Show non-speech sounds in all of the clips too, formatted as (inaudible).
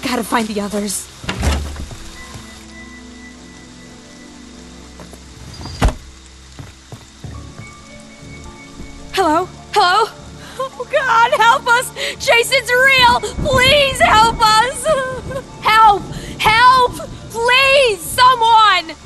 gotta find the others. Hello? Hello? Oh god, help us! Jason's real! Please help us! (laughs) Help! Help! Please! Someone!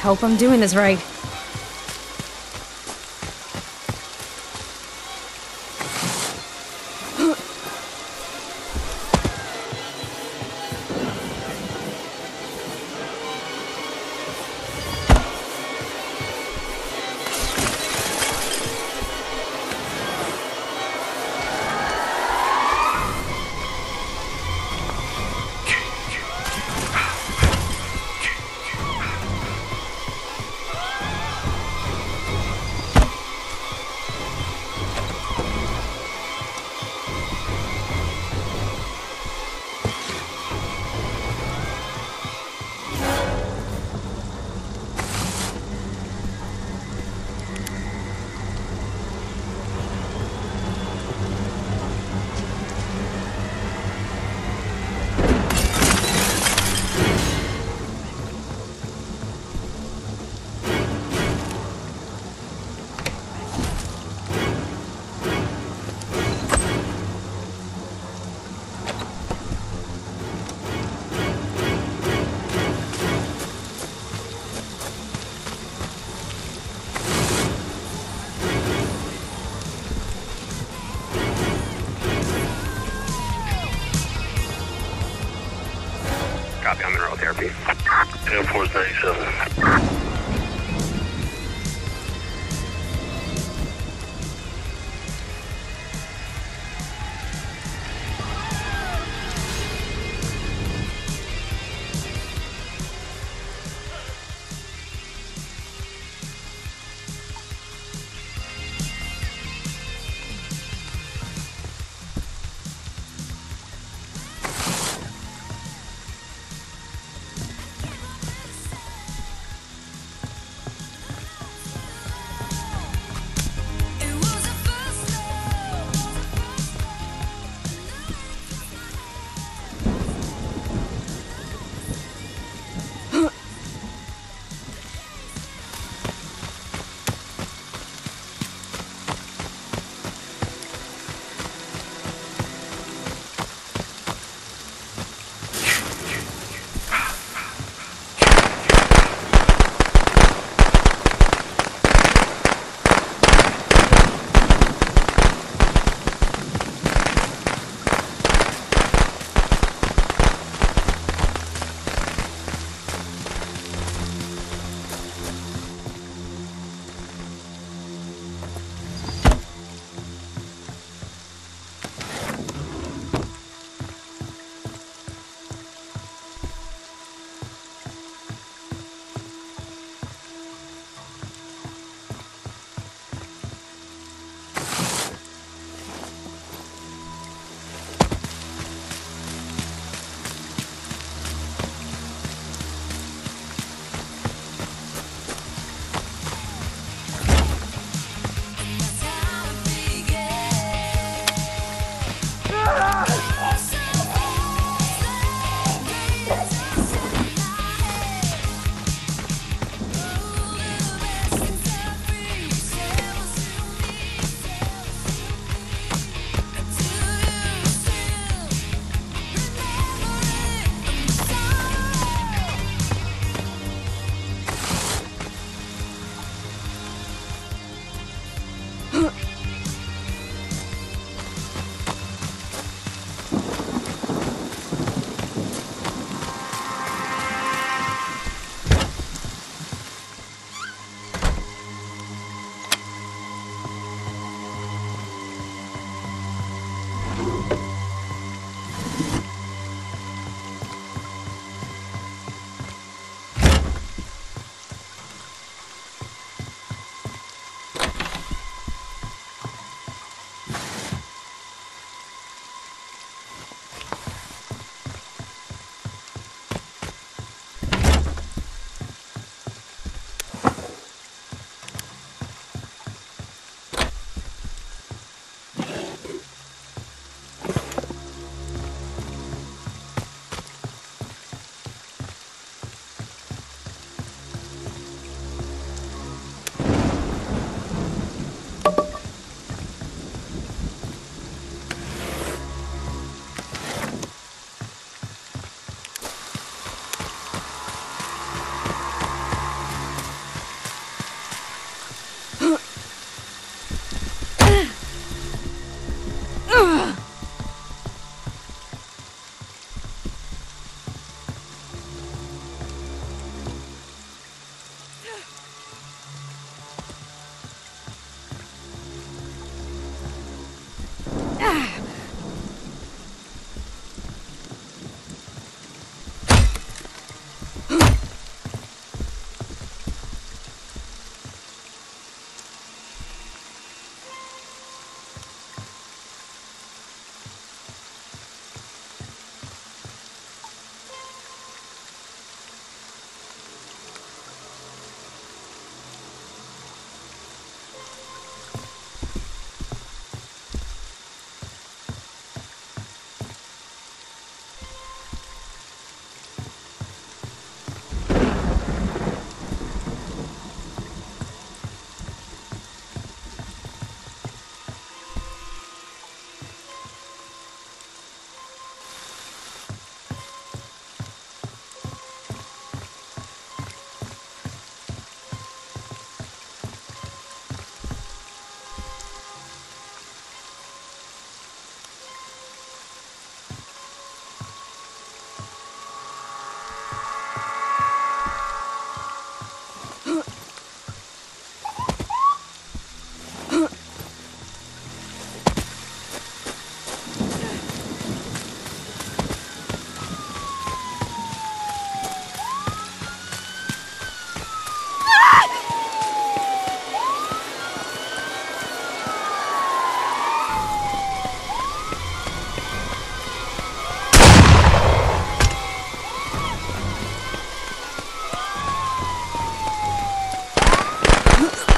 Hope I'm doing this right. Force 97.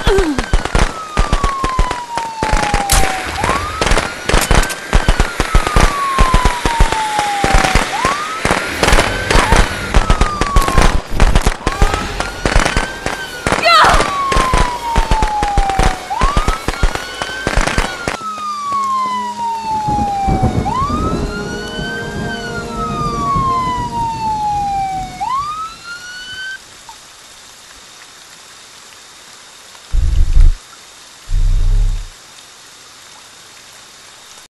Ugh. (laughs)